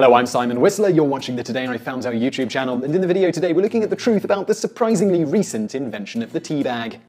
Hello, I'm Simon Whistler. You're watching the Today I Found Out YouTube channel, and in the video today, we're looking at the truth about the surprisingly recent invention of the tea bag.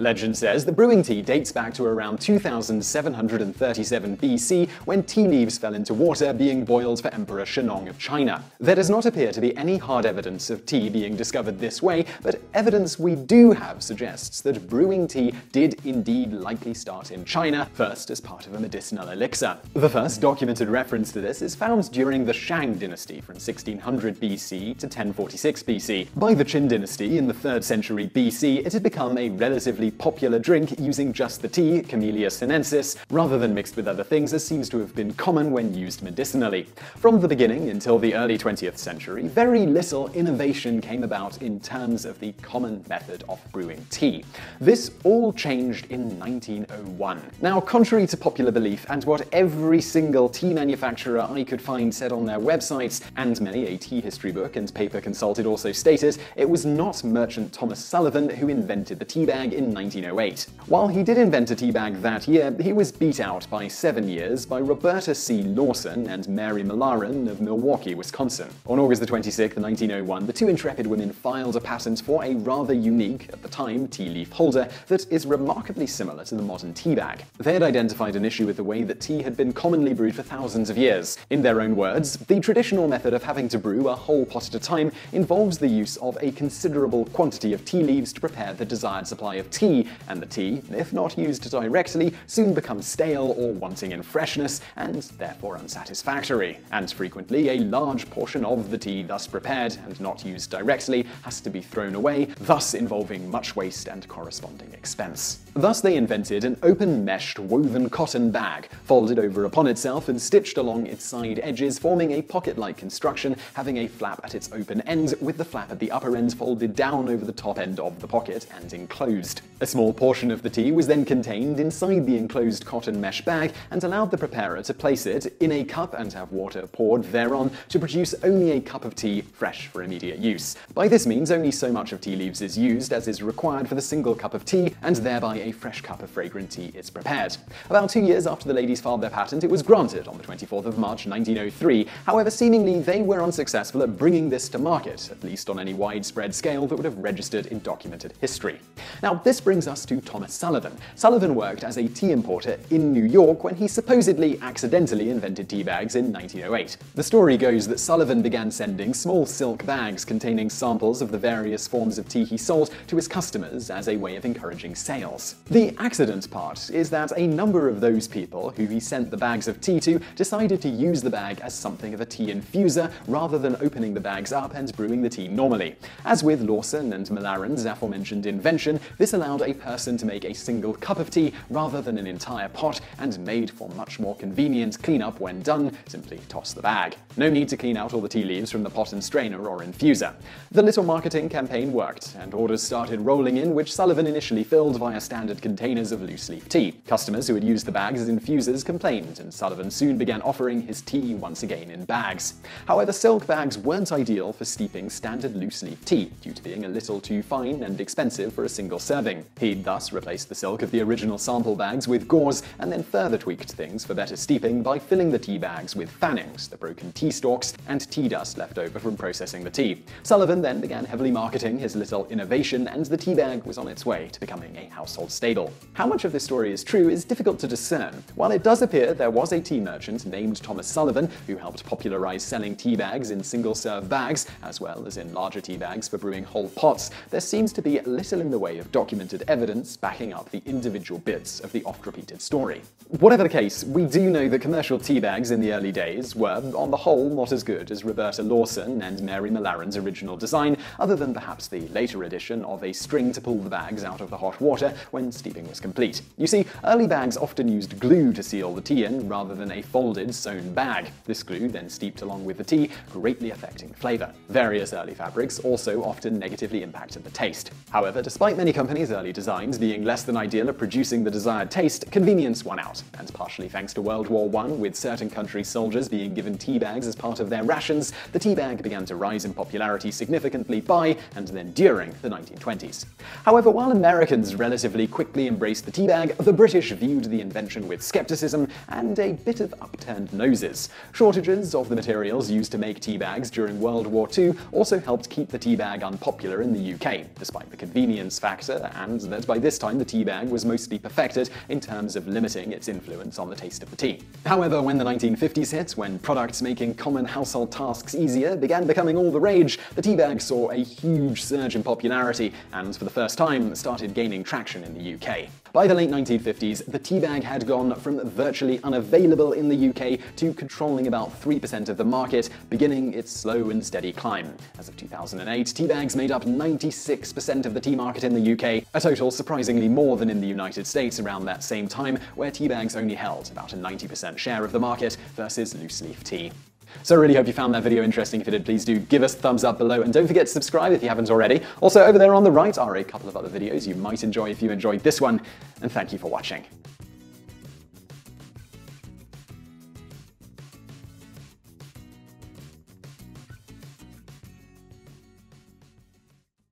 Legend says the brewing tea dates back to around 2737 BC when tea leaves fell into water being boiled for Emperor Shennong of China. There does not appear to be any hard evidence of tea being discovered this way, but evidence we do have suggests that brewing tea did indeed likely start in China, first as part of a medicinal elixir. The first documented reference to this is found during the Shang dynasty from 1600 BC to 1046 BC. By the Qin dynasty in the 3rd century BC, it had become a relatively popular drink using just the tea, Camellia sinensis, rather than mixed with other things, as seems to have been common when used medicinally. From the beginning until the early 20th century, very little innovation came about in terms of the common method of brewing tea. This all changed in 1901. Now, contrary to popular belief and what every single tea manufacturer I could find said on their websites, and many a tea history book and paper consulted also stated, it was not merchant Thomas Sullivan who invented the tea bag in 1908. While he did invent a tea bag that year, he was beat out by seven years by Roberta C. Lawson and Mary Malaran of Milwaukee, Wisconsin. On August 26, 1901, the two intrepid women filed a patent for a rather unique, at the time, tea leaf holder that is remarkably similar to the modern tea bag. They had identified an issue with the way that tea had been commonly brewed for thousands of years. In their own words, the traditional method of having to brew a whole pot at a time involves the use of a considerable quantity of tea leaves to prepare the desired supply of tea tea, and the tea, if not used directly, soon becomes stale or wanting in freshness, and therefore unsatisfactory. And frequently, a large portion of the tea thus prepared and not used directly has to be thrown away, thus involving much waste and corresponding expense. Thus, they invented an open meshed woven cotton bag, folded over upon itself and stitched along its side edges, forming a pocket like construction having a flap at its open end, with the flap at the upper end folded down over the top end of the pocket and enclosed. A small portion of the tea was then contained inside the enclosed cotton mesh bag and allowed the preparer to place it in a cup and have water poured thereon to produce only a cup of tea fresh for immediate use. By this means, only so much of tea leaves is used as is required for the single cup of tea, and thereby a fresh cup of fragrant tea is prepared. About two years after the ladies filed their patent, it was granted on the 24th of March 1903. However, seemingly they were unsuccessful at bringing this to market, at least on any widespread scale that would have registered in documented history. Now, this brings us to Thomas Sullivan. Sullivan worked as a tea importer in New York when he supposedly accidentally invented tea bags in 1908. The story goes that Sullivan began sending small silk bags containing samples of the various forms of tea he sold to his customers as a way of encouraging sales. The accident part is that a number of those people who he sent the bags of tea to decided to use the bag as something of a tea infuser rather than opening the bags up and brewing the tea normally. As with Lawson and Malaran's aforementioned invention, this allowed allowed a person to make a single cup of tea rather than an entire pot and made for much more convenient cleanup when done, simply toss the bag. No need to clean out all the tea leaves from the pot and strainer or infuser. The little marketing campaign worked, and orders started rolling in which Sullivan initially filled via standard containers of loose leaf tea. Customers who had used the bags as infusers complained, and Sullivan soon began offering his tea once again in bags. However, silk bags weren't ideal for steeping standard loose leaf tea, due to being a little too fine and expensive for a single serving. He'd thus replaced the silk of the original sample bags with gauze and then further tweaked things for better steeping by filling the tea bags with fannings, the broken tea stalks, and tea dust left over from processing the tea. Sullivan then began heavily marketing his little innovation, and the tea bag was on its way to becoming a household staple. How much of this story is true is difficult to discern. While it does appear there was a tea merchant named Thomas Sullivan who helped popularize selling tea bags in single serve bags, as well as in larger tea bags for brewing whole pots, there seems to be little in the way of documented evidence backing up the individual bits of the oft-repeated story. Whatever the case, we do know that commercial tea bags in the early days were, on the whole, not as good as Roberta Lawson and Mary Malaran's original design, other than perhaps the later addition of a string to pull the bags out of the hot water when steeping was complete. You see, early bags often used glue to seal the tea in rather than a folded, sewn bag. This glue then steeped along with the tea, greatly affecting flavor. Various early fabrics also often negatively impacted the taste. However, despite many companies early designs being less than ideal at producing the desired taste, convenience won out, and partially thanks to World War I, with certain country soldiers being given tea bags as part of their rations, the tea bag began to rise in popularity significantly by and then during the 1920s. However, while Americans relatively quickly embraced the tea bag, the British viewed the invention with skepticism and a bit of upturned noses. Shortages of the materials used to make tea bags during World War II also helped keep the tea bag unpopular in the UK, despite the convenience factor, and that by this time the tea bag was mostly perfected in terms of limiting its influence on the taste of the tea. However, when the 1950s hit, when products making common household tasks easier began becoming all the rage, the tea bag saw a huge surge in popularity and, for the first time, started gaining traction in the UK. By the late 1950s, the tea bag had gone from virtually unavailable in the UK to controlling about 3% of the market, beginning its slow and steady climb. As of 2008, tea bags made up 96% of the tea market in the UK, a total surprisingly more than in the United States around that same time, where tea bags only held about a 90% share of the market versus loose leaf tea. So I really hope you found that video interesting. If you did, please do give us a thumbs up below and don't forget to subscribe if you haven't already. Also, over there on the right are a couple of other videos you might enjoy if you enjoyed this one, and thank you for watching.